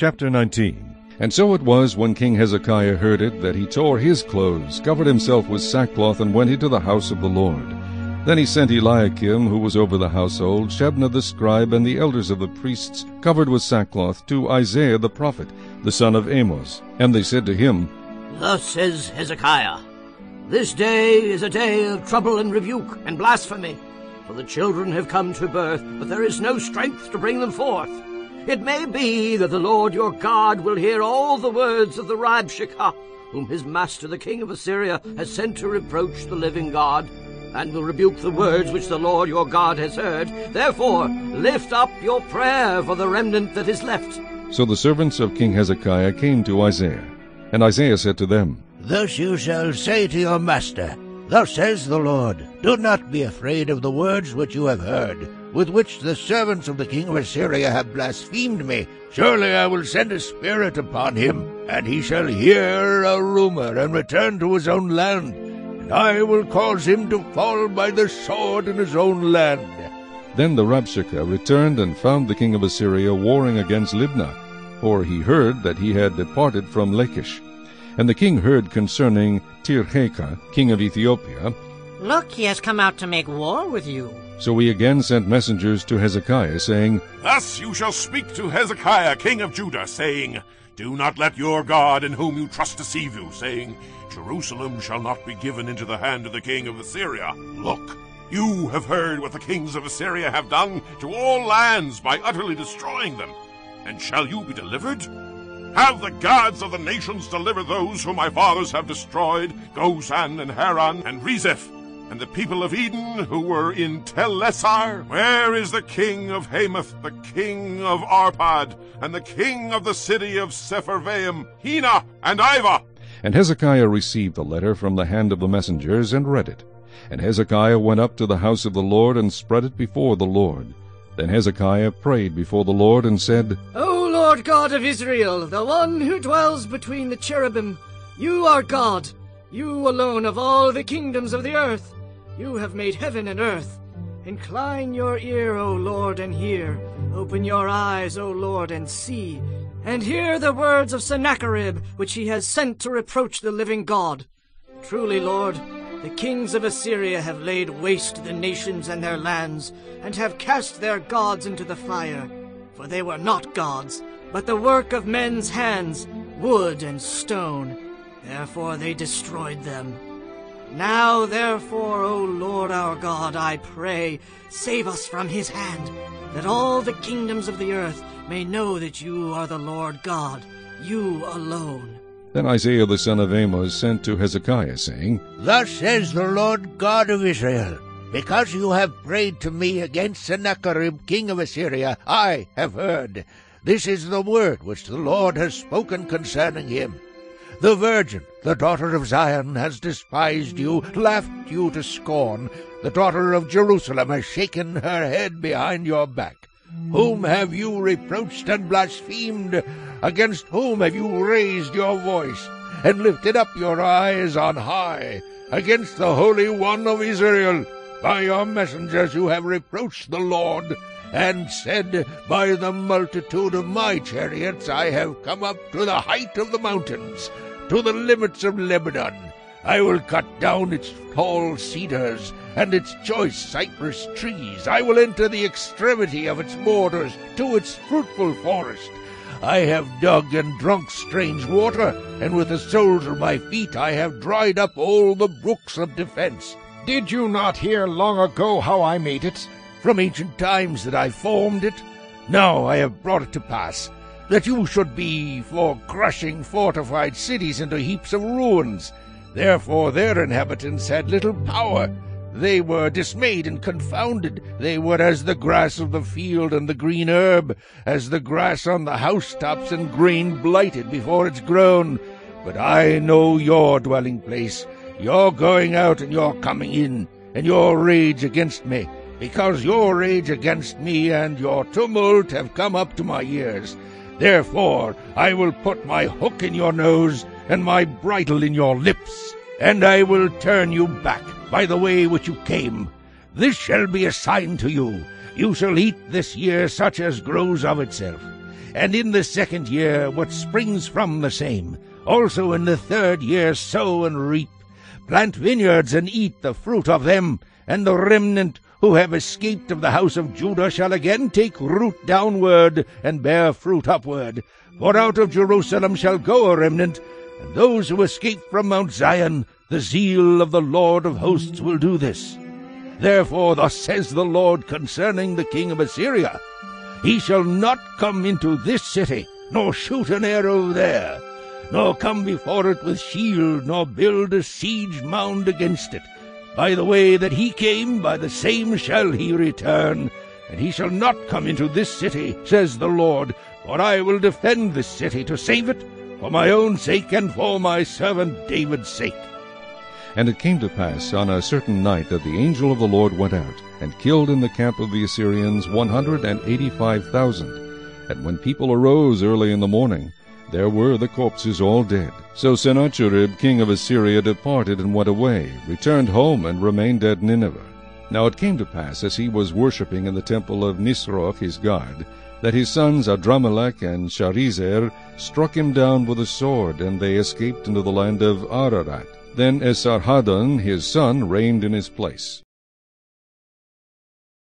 Chapter 19 And so it was, when King Hezekiah heard it, that he tore his clothes, covered himself with sackcloth, and went into the house of the Lord. Then he sent Eliakim, who was over the household, Shebna the scribe, and the elders of the priests, covered with sackcloth, to Isaiah the prophet, the son of Amos. And they said to him, Thus says Hezekiah, This day is a day of trouble and rebuke and blasphemy. For the children have come to birth, but there is no strength to bring them forth. It may be that the Lord your God will hear all the words of the Rabshakeh, whom his master the king of Assyria has sent to reproach the living God, and will rebuke the words which the Lord your God has heard. Therefore, lift up your prayer for the remnant that is left. So the servants of King Hezekiah came to Isaiah. And Isaiah said to them, Thus you shall say to your master, Thus says the Lord, Do not be afraid of the words which you have heard with which the servants of the king of Assyria have blasphemed me. Surely I will send a spirit upon him, and he shall hear a rumor and return to his own land. And I will cause him to fall by the sword in his own land. Then the Rabshakeh returned and found the king of Assyria warring against Libnah, for he heard that he had departed from Lachish. And the king heard concerning Tirhakah, king of Ethiopia. Look, he has come out to make war with you. So he again sent messengers to Hezekiah, saying, Thus you shall speak to Hezekiah king of Judah, saying, Do not let your God in whom you trust deceive you, saying, Jerusalem shall not be given into the hand of the king of Assyria. Look, you have heard what the kings of Assyria have done to all lands by utterly destroying them. And shall you be delivered? Have the gods of the nations deliver those whom my fathers have destroyed, Gozan and Haran and Rezeph, and the people of Eden who were in Telassar? Where is the king of Hamath, the king of Arpad, and the king of the city of Sepharvaim, Hena and Ivah? And Hezekiah received the letter from the hand of the messengers, and read it. And Hezekiah went up to the house of the Lord, and spread it before the Lord. Then Hezekiah prayed before the Lord, and said, O Lord God of Israel, the one who dwells between the cherubim, you are God, you alone of all the kingdoms of the earth. You have made heaven and earth. Incline your ear, O Lord, and hear. Open your eyes, O Lord, and see. And hear the words of Sennacherib, which he has sent to reproach the living God. Truly, Lord, the kings of Assyria have laid waste the nations and their lands, and have cast their gods into the fire. For they were not gods, but the work of men's hands, wood and stone. Therefore they destroyed them. Now, therefore, O Lord our God, I pray, save us from his hand, that all the kingdoms of the earth may know that you are the Lord God, you alone. Then Isaiah the son of Amos sent to Hezekiah, saying, Thus says the Lord God of Israel, Because you have prayed to me against Sennacherib king of Assyria, I have heard. This is the word which the Lord has spoken concerning him. The virgin, the daughter of Zion, has despised you, laughed you to scorn. The daughter of Jerusalem has shaken her head behind your back. Whom have you reproached and blasphemed? Against whom have you raised your voice and lifted up your eyes on high? Against the Holy One of Israel. By your messengers you have reproached the Lord, and said, By the multitude of my chariots I have come up to the height of the mountains to the limits of Lebanon. I will cut down its tall cedars and its choice cypress trees. I will enter the extremity of its borders to its fruitful forest. I have dug and drunk strange water, and with the soles of my feet I have dried up all the brooks of defense. Did you not hear long ago how I made it? From ancient times that I formed it. Now I have brought it to pass that you should be for crushing fortified cities into heaps of ruins. Therefore their inhabitants had little power. They were dismayed and confounded. They were as the grass of the field and the green herb, as the grass on the housetops and grain blighted before it's grown. But I know your dwelling place, your going out and your coming in, and your rage against me, because your rage against me and your tumult have come up to my ears. Therefore I will put my hook in your nose and my bridle in your lips, and I will turn you back by the way which you came. This shall be a sign to you. You shall eat this year such as grows of itself. and in the second year what springs from the same. Also in the third year sow and reap. Plant vineyards and eat the fruit of them, and the remnant who have escaped of the house of Judah shall again take root downward and bear fruit upward. For out of Jerusalem shall go a remnant, and those who escape from Mount Zion, the zeal of the Lord of hosts will do this. Therefore thus says the Lord concerning the king of Assyria, He shall not come into this city, nor shoot an arrow there, nor come before it with shield, nor build a siege mound against it. By the way that he came, by the same shall he return, and he shall not come into this city, says the Lord, for I will defend this city to save it, for my own sake and for my servant David's sake. And it came to pass on a certain night that the angel of the Lord went out, and killed in the camp of the Assyrians one hundred and eighty-five thousand. And when people arose early in the morning, there were the corpses all dead. So Sennacherib king of Assyria departed and went away, returned home, and remained at Nineveh. Now it came to pass, as he was worshipping in the temple of Nisroch his god, that his sons Adrammelech and Sharezer struck him down with a sword, and they escaped into the land of Ararat. Then Esarhaddon his son reigned in his place.